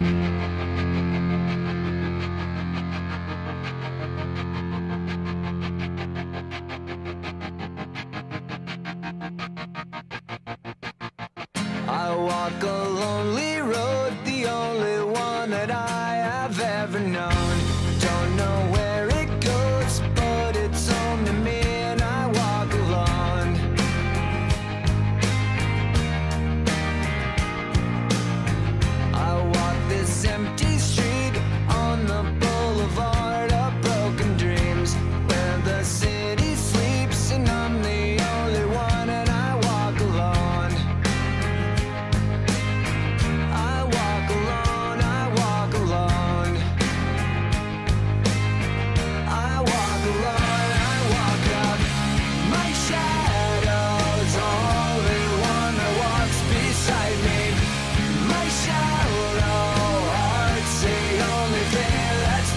I walk alone.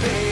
space.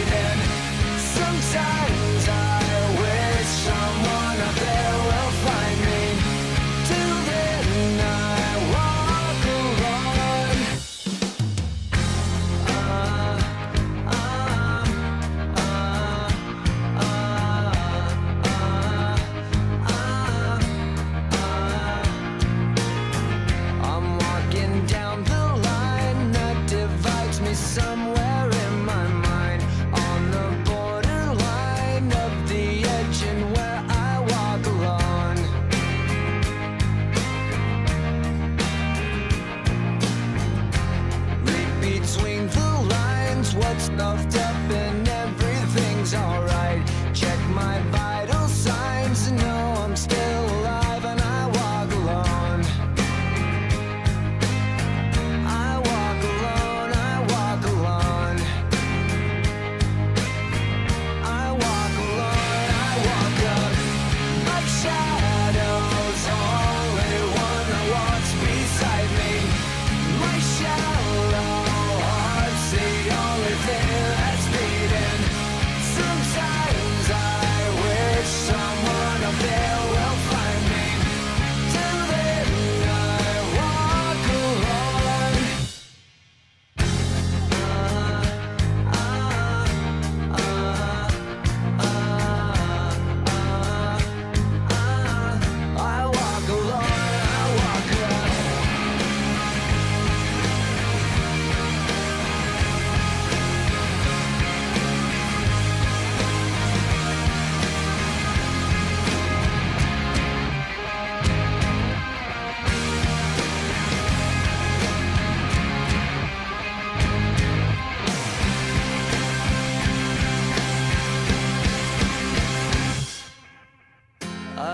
much loved up in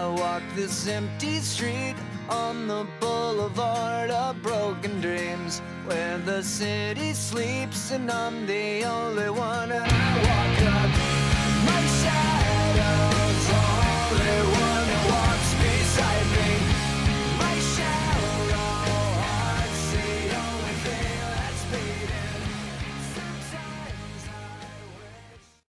I walk this empty street on the boulevard of broken dreams where the city sleeps and I'm the only one. I walk